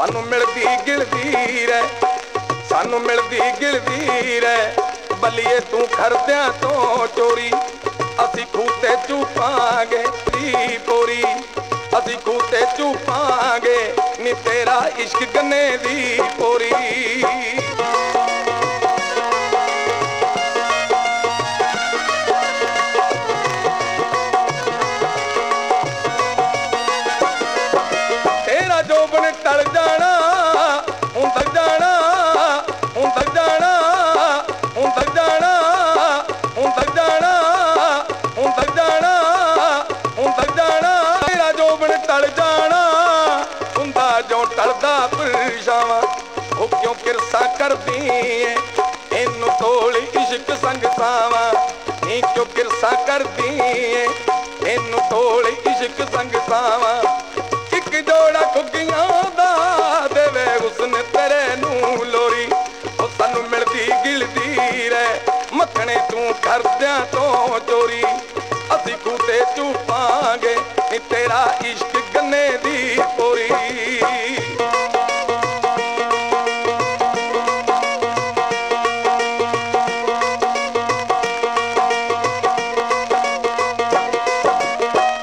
ਸਾਨੂੰ ਮਿਲਦੀ ਗਿਲਦੀ ਰਹਿ। ਸਾਨੂੰ ਮਿਲਦੀ ਗਿਲਦੀ ਰਹਿ। ਬਲੀਏ ਤੂੰ ਖਰਦਿਆਂ ਤੋਂ ਚੋਰੀ। ਅਸੀਂ ਖੂਤੇ ਚੁਪਾਂਗੇ ਦੀ ਪੋਰੀ। ਅਸੀਂ ਖੂਤੇ ਚੁਪਾਂਗੇ ਨੀ ਤੇਰਾ ਇਸ਼ਕ ਗੰਨੇ ਦੀ ਪੋਰੀ। ਟਲ ਜਾਣਾ, ਹੁਣ ਤੱਕ ਜਾਣਾ, ਹੁਣ ਤੱਕ ਜਾਣਾ, ਹੁਣ ਤੱਕ ਜਾਣਾ, ਹੁਣ ਤੱਕ ਜਾਣਾ, ਹੁਣ ਤੱਕ ਜਾਣਾ, ਹੁਣ ਤੱਕ ਜਾਣਾ। ਤੇਰਾ ਜੋਬਨ ਟਲ ਜਾਣਾ, ਹੁੰਦਾ ਜੋ ਟਲਦਾ ਪਰਛਾਵਾਂ, ਉਹ ਕਿਉਂ ਕਿਰਸਾ ਕਰਦੀ ਏ? ਇਹਨੂੰ ਤੋਲ ਇਸ਼ਕ ਸੰਗ ਸਾਵਾਂ, ਇਹ ਕਿਉਂ ਕਿਰਸਾ ਕਰਦੀ ਏ? ਇਹਨੂੰ ਤੋਲ ਇਸ਼ਕ ਸੰਗ ਸਾਵਾਂ। ਕਰਦਿਆਂ ਤੋਂ ਚੋਰੀ। ਅਸੀਂ ਕੂਤੇ ਚੁਪਾਂਗੇ, ਨੀ ਤੇਰਾ ਇਸ਼ਕ ਗੰਨੇ ਦੀ ਪੋਰੀ।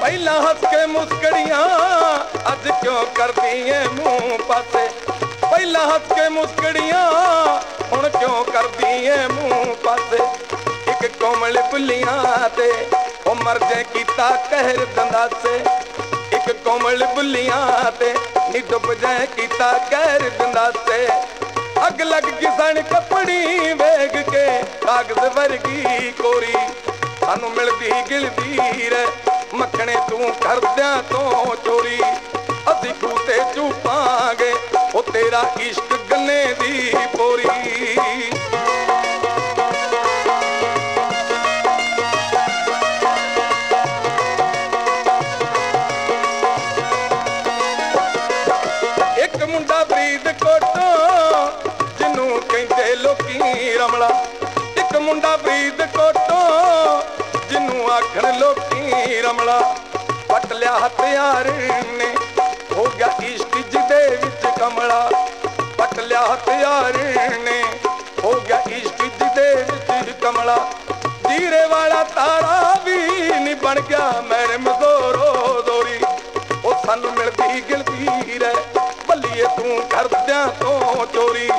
ਪਹਿਲਾਂ ਹੱਸ ਕੇ ਮੁਸਕੜੀਆਂ, ਅੱਜ ਕਿਉਂ ਕਰਦੀ ਏ ਮੂੰਹ ਪਾਸੇ? ਪਹਿਲਾਂ ਹੱਸ ਕੇ ਮੁਸਕੜੀਆਂ, ਹੁਣ ਕਿਉਂ ਕਰਦੀ ਏ ਮੂੰਹ ਬੁੱਲੀਆਂ ਤੇ, ਉਹ ਮਰ ਕੀਤਾ ਕਹਿਰ ਦੰਦਾਸੇ। ਇੱਕ ਕੋਮਲ ਬੁੱਲੀਆਂ ਤੇ, ਨੀ ਡੁੱਬ ਜਾਏ ਕੀਤਾ ਕਹਿਰ ਦੰਦਾਸੇ। ਅੱਗ ਲੱਗ ਗਈ ਕੱਪੜੀ ਵੇਗ ਕੇ, ਕਾਗਜ਼ ਵਰਗੀ ਕੋਰੀ। ਸਾਨੂੰ ਮਿਲਦੀ ਗਿਲਦੀ ਰਹਿ, ਮੱਖਣੇ ਤੂੰ ਕਰਦਿਆਂ ਤੋਂ ਚੋਰੀ। ਅਸੀਂ ਖੂਤੇ ਚੁਪਾਂਗੇ, ਉਹ ਤੇਰਾ ਇਸ਼ਕ ਗੰਨੇ ਦੀ ਲੋਕੀ ਇੱਕ ਮੁੰਡਾ ਫਰੀਦ ਕੋਟੋਂ, ਜਿਹਨੂੰ ਆਖਣ ਲੋਕੀ ਰਮਲਾ। ਪੱਟ ਲਿਆ ਹਥਿਆਰ ਨੇ, ਹੋ ਗਿਆ ਇਸ਼ਕ ਜਿਹਦੇ ਵਿੱਚ ਕਮਲਾ। ਪੱਟ ਲਿਆ ਹਥਿਆਰ ਨੇ, ਹੋ ਗਿਆ ਇਸ਼ਕ ਜਿਹਦੇ ਵਿੱਚ ਕਮਲਾ। ਜੀਰੇ ਵਾਲਾ ਤਾਰਾ ਵੀ ਨਹੀਂ ਬਣ ਗਿਆ ਮੇਰੇ ਮਜ਼ੋਰੋ ਦੋਰੀ ਉਹ ਸਾਨੂੰ ਮਿਲਦੀ ਗਿਲਦੀ ਰਹਿ, ਬੱਲੀਏ ਤੂੰ ਕਰਦਿਆਂ ਤੋਂ ਚੋਰੀ।